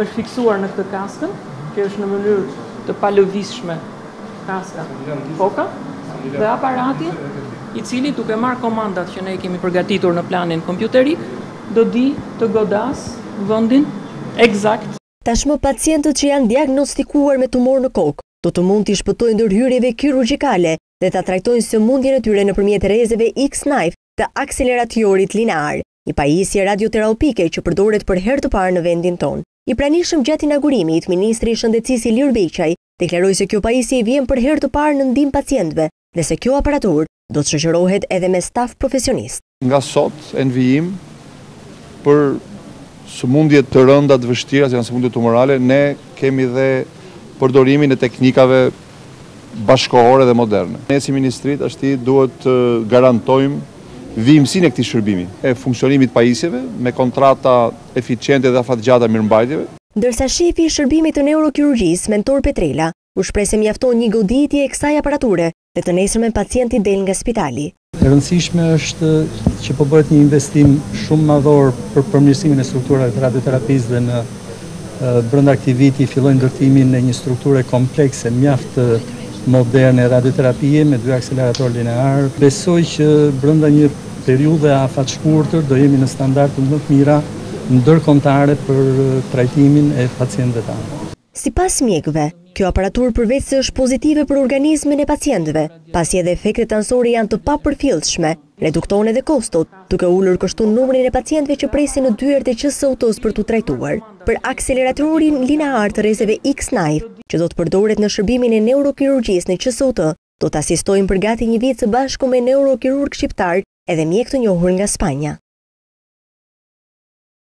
Është fiksuar në këtë kaskën, që është në mënyrë të palëvizshme kaska koka dhe aparati i cili duke marrë komandat që ne i kemi përgatitur në planin kompjuterik, do di të godasë vendin ekzakt. Tashmë pacientët që janë diagnostikuar me tumor në kokë, do të mund t'i shpëtojnë ndërhyrjeve kirurgjikale dhe ta trajtojnë sëmundjen e tyre nëpërmjet rrezeve X-Knife, të akseleratorit linear, një pajisje radioterapike që përdoret për herë të parë në vendin tonë. I pranishëm gjatë inagurimit, ministri i Shëndetësisë Ilir Beqaj deklaroi se kjo pajisje i vjen për herë të parë në ndihmë pacientëve dhe se kjo aparaturë do të shoqërohet edhe me staf profesionist. Nga sot e në vijim për sëmundje të rënda të vështira si janë sëmundjet tumorale ne kemi dhe përdorimin e teknikave, bashkëkohore dhe moderne. Ne si ministri tashti duhet të garantojmë vijimësinë e këtij shërbimi, e funksionimit pajisjeve me kontrata eficiente dhe afatgjata mirëmbajtjeve. Ndërsa shefi i shërbimit të neurokirurgjisë, Mentor Petrela, u shpreh se mjafton një goditje e kësaj aparature dhe të nesërmen pacienti del nga spitali. E rëndësishme është që po bëhet një investim shumë madhor për përmirësimin e strukturave të radioterapisë dhe në brenda këtij viti fillojnë ndërtimin e një strukture komplekse mjaft moderne radioterapie me dy akseleratorë linearë. Besoj që brenda një periudhe afatshkurtër do jemi në standardet më të mira ndërkombëtare për trajtimin e pacientëve tanë. Sipas mjekëve, kjo aparaturë përveç se është pozitive për organizmin e pacientëve, pasi edhe efektet anësore janë të papërfillshme, redukton edhe kostot, duke ulur kështu numrin e pacientëve që presin në dyert e QSUT-së për t'u trajtuar. Për akseleratorin linear të rrezeve X-Knife, që do të përdoret në shërbimin e neurokirurgjisë në QSUT, do të asistojnë për gati një vit së bashku me neurokirurgë shqiptarë edhe mjekë të njohur nga Spanja.